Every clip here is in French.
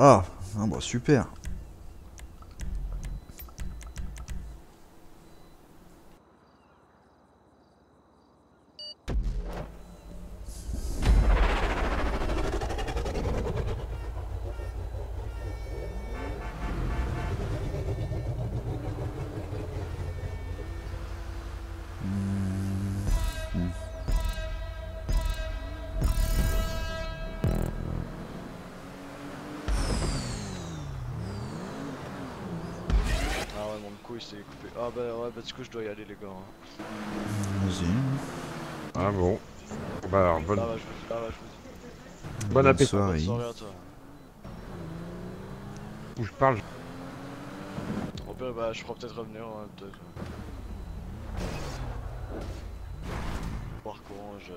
Ah, ah bah super. S'est coupé. Ah bah ouais, bah du coup je dois y aller les gars. hein. Vas-y. Ah bon. Bah alors, bonne, Ah bah je ah bah je vous dis. bon Bonne appétit. soirée. Bonne soirée à toi. Où je parle, Au pire, bah je pourrais peut-être revenir, hein, peut-être. Voir courant, je...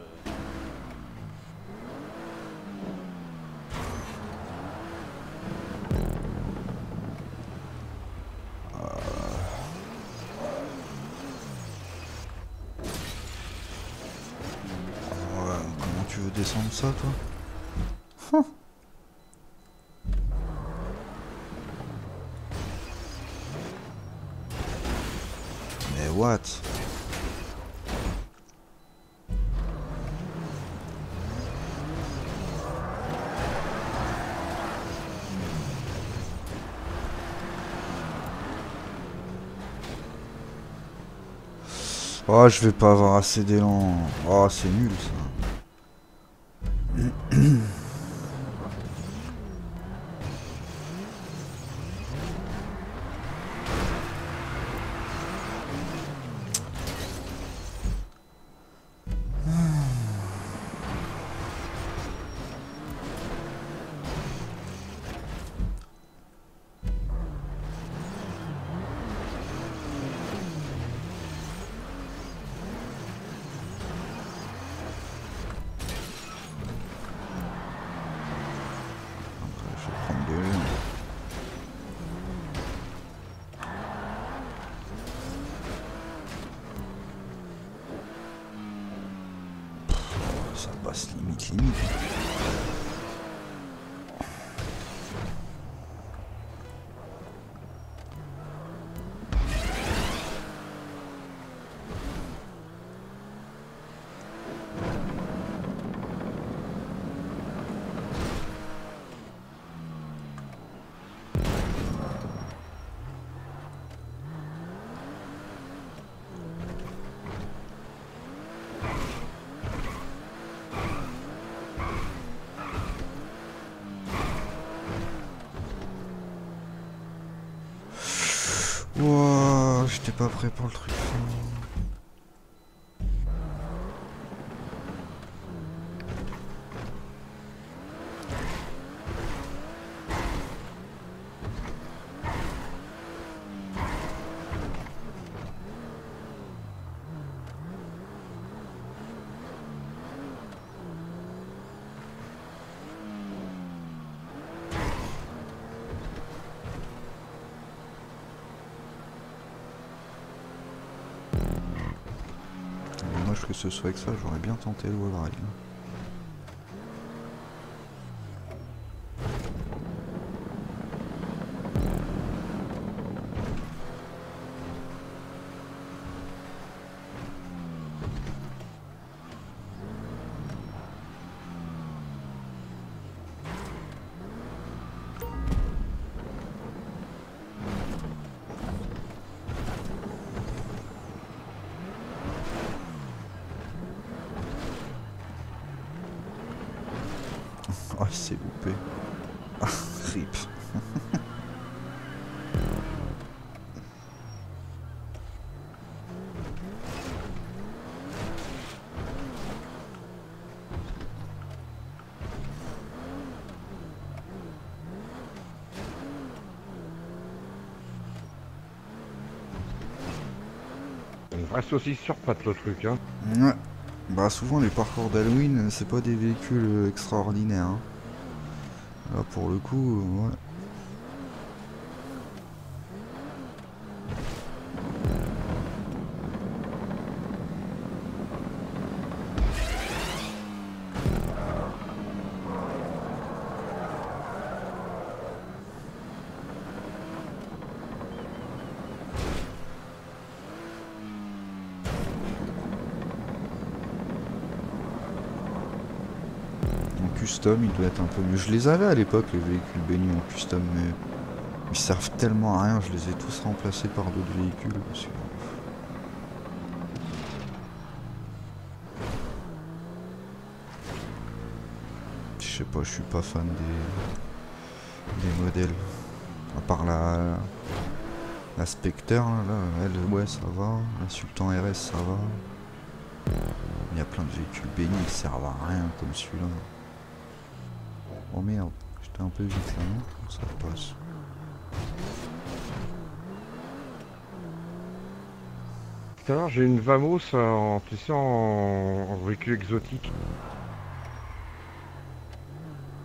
Ouais, comment tu veux descendre ça, toi. Mais what Oh, je vais pas avoir assez d'élan. Oh, c'est nul ça. Passe limite j'étais pas prêt pour le truc. Que ce soit avec ça, j'aurais bien tenté le wall il s'est loupé. Ah, Rip. reste aussi sur patte le truc, hein. Ouais. Bah souvent les parcours d'Halloween, c'est pas des véhicules euh, extraordinaires. hein. Là pour le coup, euh, custom, il doit être un peu mieux. Je les avais à l'époque, les véhicules bénis en custom, mais ils servent tellement à rien. Je les ai tous remplacés par d'autres véhicules. Je sais pas, je suis pas fan des, des modèles. À part la, la Spectre, là, là, elle, ouais, ça va. La Sultan RS, ça va. Il y a plein de véhicules bénis qui servent à rien comme celui-là. Oh merde, j'étais un peu vite là, non ça passe Tout à l'heure, j'ai une Vamos euh, en, tu sais, en, en véhicule exotique.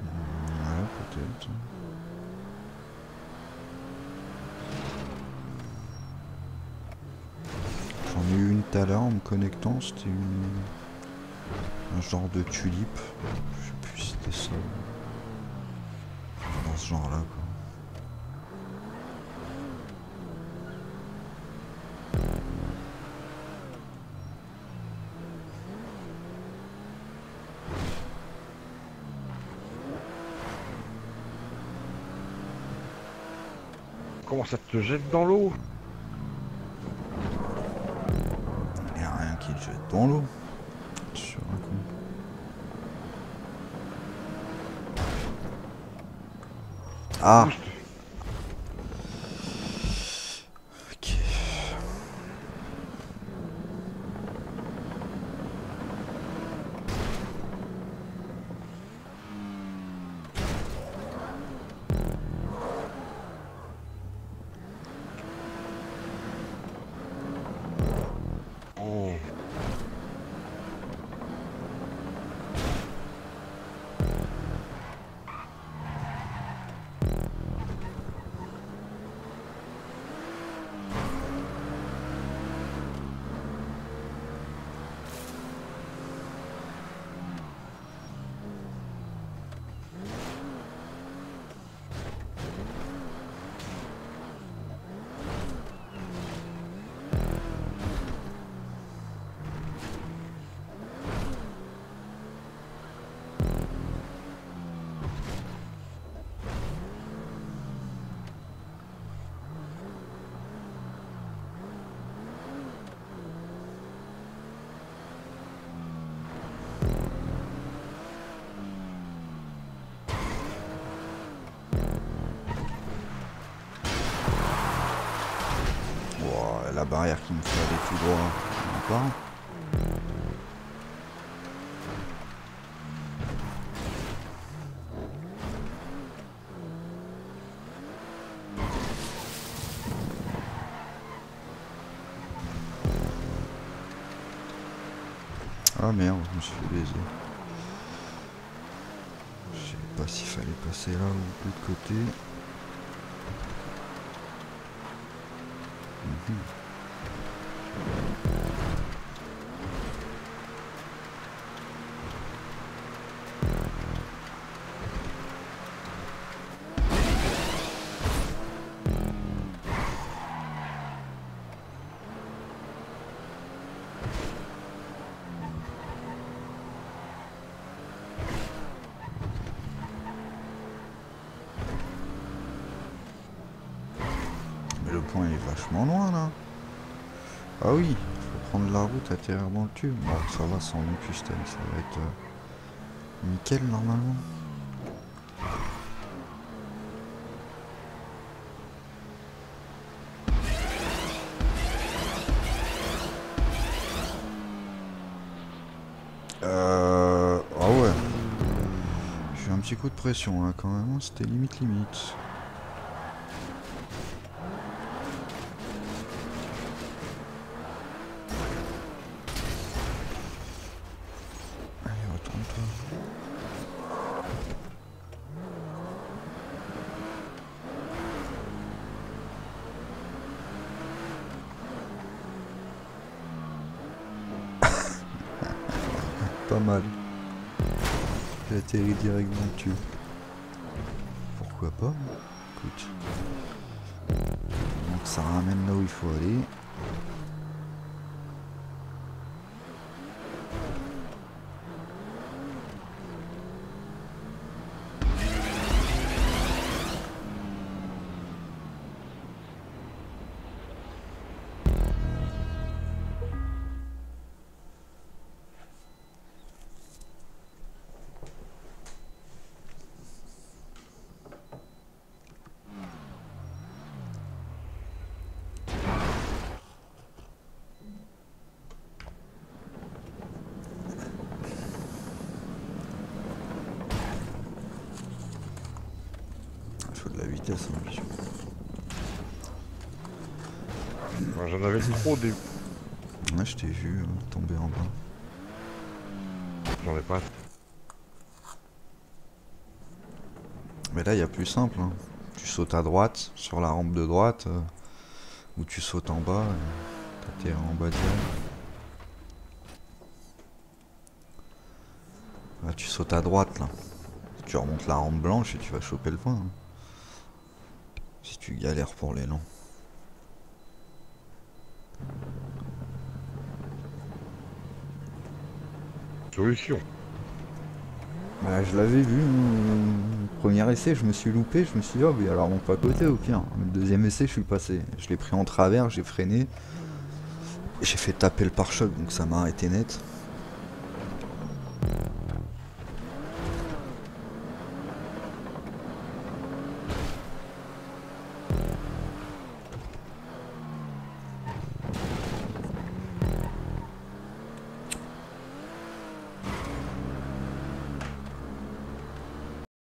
Ouais, peut-être. J'en ai eu une tout à l'heure en me connectant, c'était une... un genre de tulipe. Je sais plus si c'était ça. Dans ce genre-là, quoi. Comment ça te jette dans l'eau? Il a rien qui le jette dans l'eau. Sur un coup. Ah barrière qui me fait aller tout droit. Encore. Ah merde, je me suis fait baiser. Je sais pas s'il fallait passer là ou de l'autre côté. Mhm. Point est vachement loin là. Ah oui, faut prendre la route, atterrir dans le tube. Bon, ça va sans le custom, ça va être euh, nickel normalement. Euh... Ah ouais. J'ai eu un petit coup de pression là quand même, hein, c'était limite limite. Pas mal. J'ai atterri direct dans le tube. Pourquoi pas. Écoute. Donc ça ramène là où il faut aller. Vitesse. Moi, J'en avais trop au début. Ouais, je t'ai vu euh, tomber en bas. J'en ai pas. Mais là, il y a plus simple. hein. Tu sautes à droite, sur la rampe de droite, euh, ou tu sautes en bas, et t'atterris en bas direct. Là, tu sautes à droite, là. Tu remontes la rampe blanche et tu vas choper le point. hein. Tu galères pour l'élan. Solution. Bah, je l'avais vu, hein. premier essai, je me suis loupé, je me suis dit, oh, mais alors mon pas à côté au pire. Le deuxième essai, je suis passé. Je l'ai pris en travers, j'ai freiné. J'ai fait taper le pare-choc, donc ça m'a arrêté net.